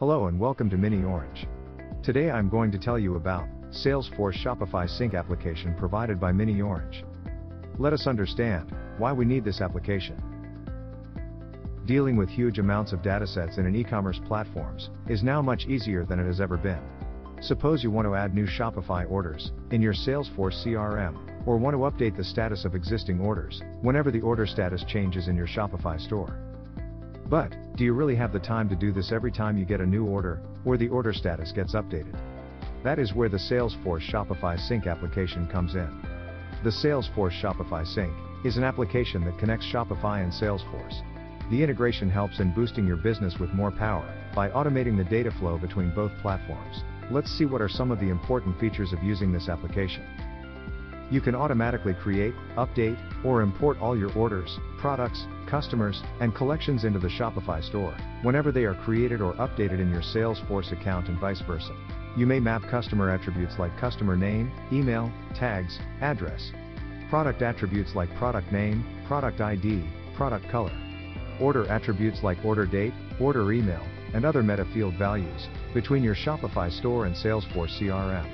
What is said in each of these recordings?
Hello and welcome to miniOrange. Today I'm going to tell you about Salesforce Shopify Sync application provided by miniOrange. Let us understand why we need this application. Dealing with huge amounts of datasets in an e-commerce platforms is now much easier than it has ever been. Suppose you want to add new Shopify orders in your Salesforce CRM or want to update the status of existing orders whenever the order status changes in your Shopify store. But, do you really have the time to do this every time you get a new order, or the order status gets updated? That is where the Salesforce Shopify Sync application comes in. The Salesforce Shopify Sync is an application that connects Shopify and Salesforce. The integration helps in boosting your business with more power by automating the data flow between both platforms. Let's see what are some of the important features of using this application. You can automatically create, update, or import all your orders, products, customers, and collections into the Shopify store, whenever they are created or updated in your Salesforce account and vice versa. You may map customer attributes like customer name, email, tags, address. Product attributes like product name, product ID, product color. Order attributes like order date, order email, and other meta field values between your Shopify store and Salesforce CRM.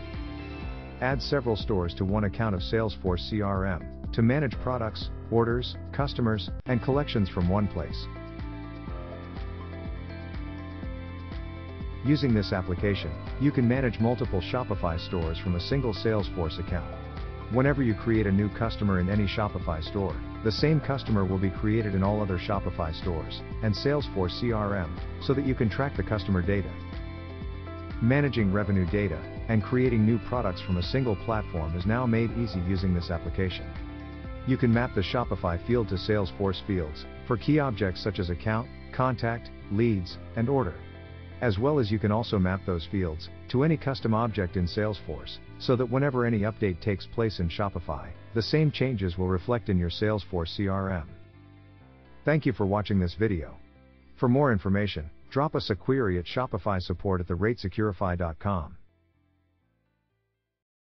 Add several stores to one account of Salesforce CRM to manage products, orders, customers, and collections from one place. Using this application, you can manage multiple Shopify stores from a single Salesforce account. Whenever you create a new customer in any Shopify store, the same customer will be created in all other Shopify stores and Salesforce CRM so that you can track the customer data. Managing revenue data and creating new products from a single platform is now made easy using this application. You can map the Shopify field to Salesforce fields for key objects such as account, contact, leads, and order. As well as you can also map those fields to any custom object in Salesforce, so that whenever any update takes place in Shopify, the same changes will reflect in your Salesforce CRM. Thank you for watching this video. For more information, drop us a query at Shopify support at the rate xecurify.com.